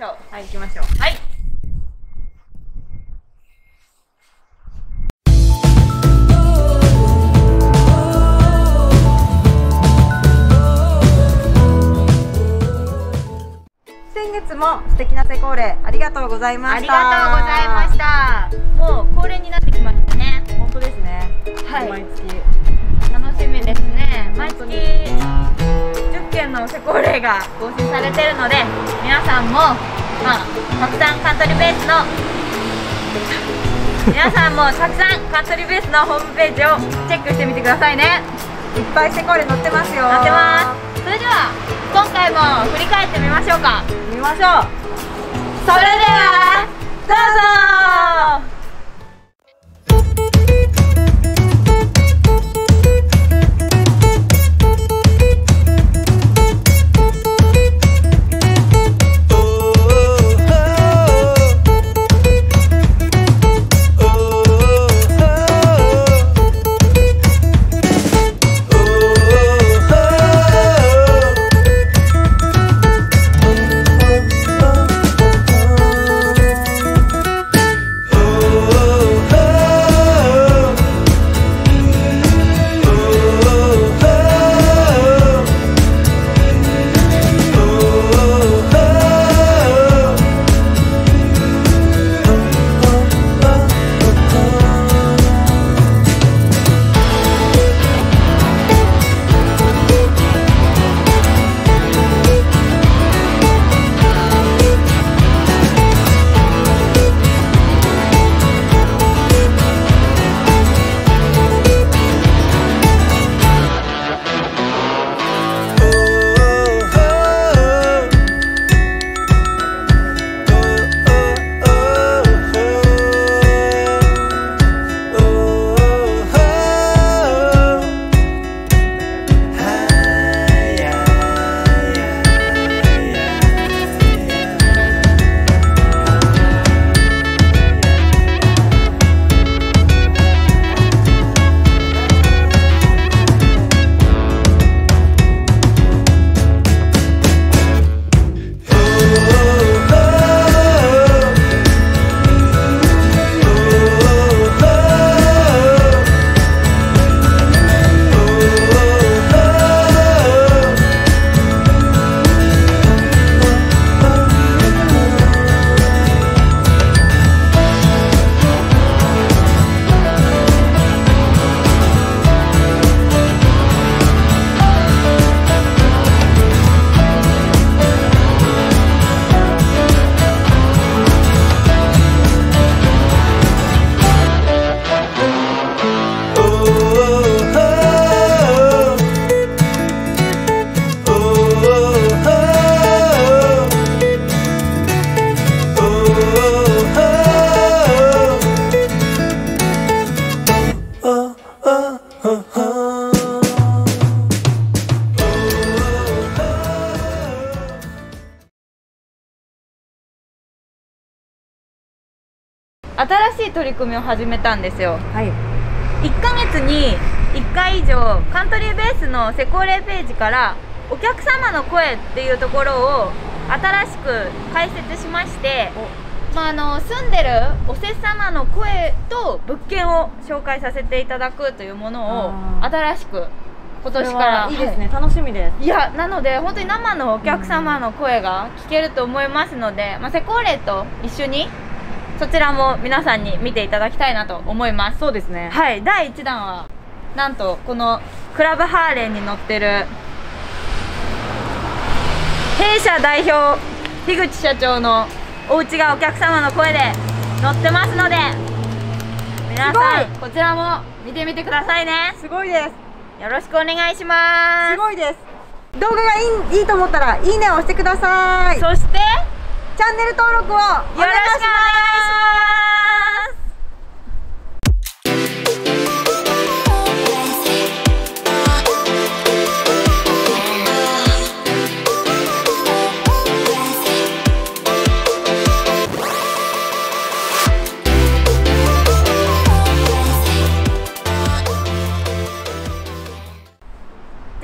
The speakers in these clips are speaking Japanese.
しょうはい、行きましょう。はい先月も素敵なセコーレありがとうございまありした。がとうございました件のセコーレが更新されてるので皆さんもまあたくさんカントリーベースの 皆さんもたくさんカントリーベースのホームページをチェックしてみてくださいねいっぱいセコーレ載ってますよ。載ってますそれでは今回も振り返ってみましょうかす。見ましょう。それでは新しい取り組みを始めたんですよはい。1ヶ月に1回以上カントリーベースのセコーレページからお客様の声っていうところを新しく解説しまして、まあ、あの住んでるおせ様の声と物件を紹介させていただくというものを新しく今年からはいいですね。楽しみです。いやなので本当に生のお客様の声が聞けると思いますので、まあ、セコーレと一緒にそちらも皆さんに見ていただきたいなと思いますそうですね。はい第1弾はなんとこのクラブハーレーに乗ってる弊社代表樋口社長のお家がお客様の声で乗ってますので皆さんこちらも見てみてくださいねすごいです。よろしくお願いしますすごいです。動画がいいいいと思ったらいいねを押してください。チャンそしてよネル登録をお願いしろしくお願いします。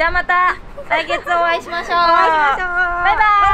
ゃあまた来月お会いしましょう。お会いしましょう。バイバイ